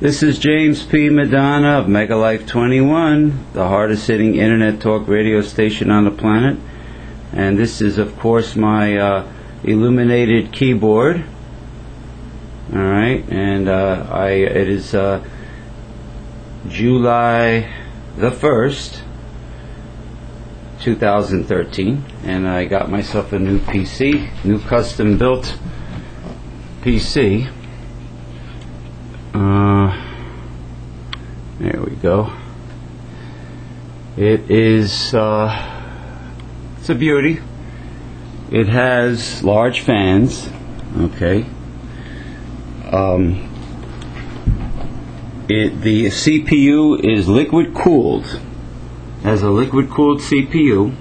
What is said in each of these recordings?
This is James P. Madonna of Megalife 21, the hardest hitting internet talk radio station on the planet. And this is, of course, my uh, illuminated keyboard. All right, and uh, I it is uh, July the first, 2013, and I got myself a new PC, new custom built PC. Uh, there we go. It is uh, it's a beauty. It has large fans. Okay. Um, it the CPU is liquid cooled. Has a liquid cooled CPU.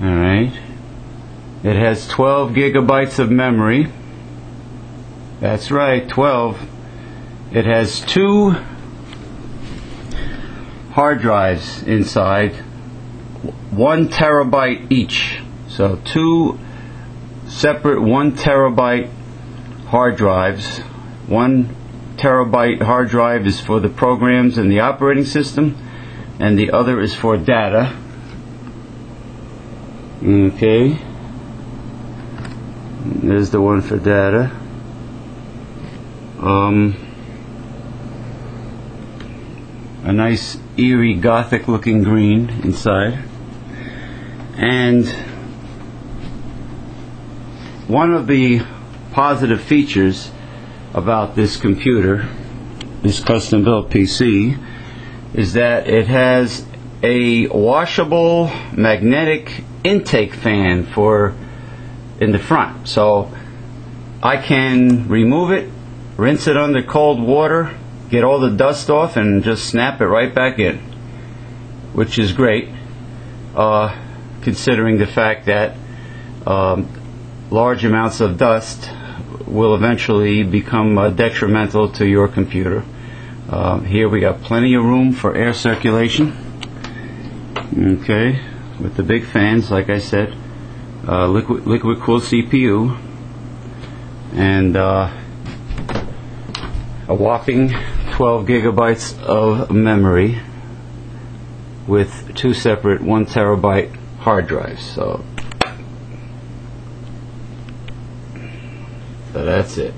All right. It has 12 gigabytes of memory. That's right, 12. It has two hard drives inside, one terabyte each. So, two separate one terabyte hard drives. One terabyte hard drive is for the programs and the operating system, and the other is for data. Okay. There's the one for data. Um, a nice eerie gothic looking green inside. And one of the positive features about this computer, this custom built PC, is that it has a washable magnetic intake fan for in the front. So I can remove it, rinse it under cold water, get all the dust off, and just snap it right back in, which is great, uh, considering the fact that um, large amounts of dust will eventually become uh, detrimental to your computer. Uh, here we got plenty of room for air circulation. Okay, with the big fans, like I said, uh, liquid liquid cooled CPU, and uh, a whopping 12 gigabytes of memory with two separate one terabyte hard drives. So So that's it.